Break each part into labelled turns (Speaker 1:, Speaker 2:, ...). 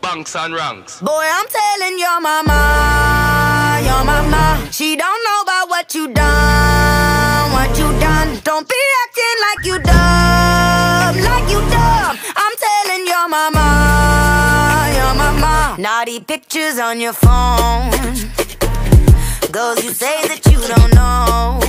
Speaker 1: Banx and Ranx.
Speaker 2: Boy, I'm telling your mama, your mama, she don't know about what you done, what you done. Don't be acting like you dumb, like you dumb. I'm telling your mama, your mama, naughty pictures on your phone. Girls, you say that you don't know.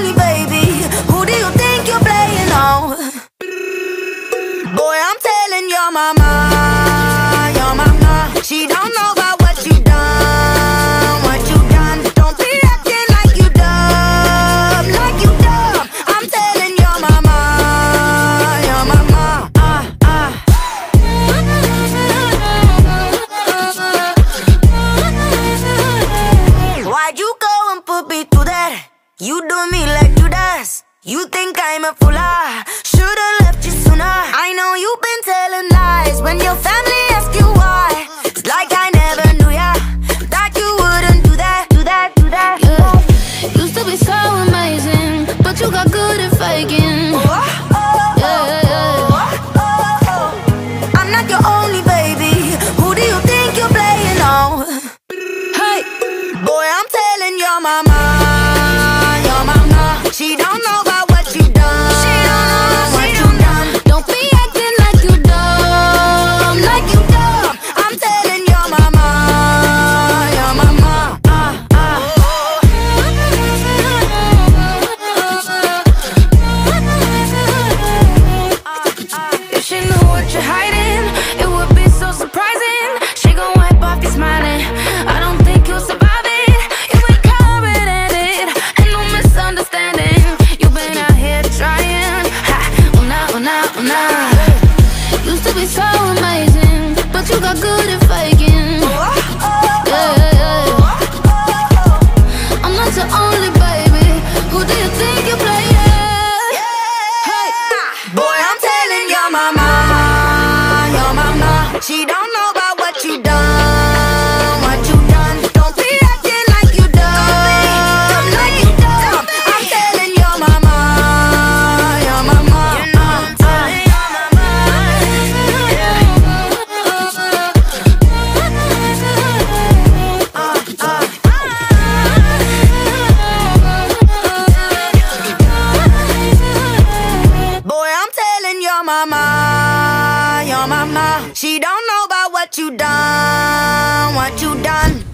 Speaker 2: lonely, baby. Who do you think you're playing on? Boy, I'm telling your mama. You do me like you does. You think I'm a fool? Ah. Should've left you sooner. I know you've been.
Speaker 3: to be so amazing. But you got good at faking
Speaker 2: She don't know about what you done, what you done.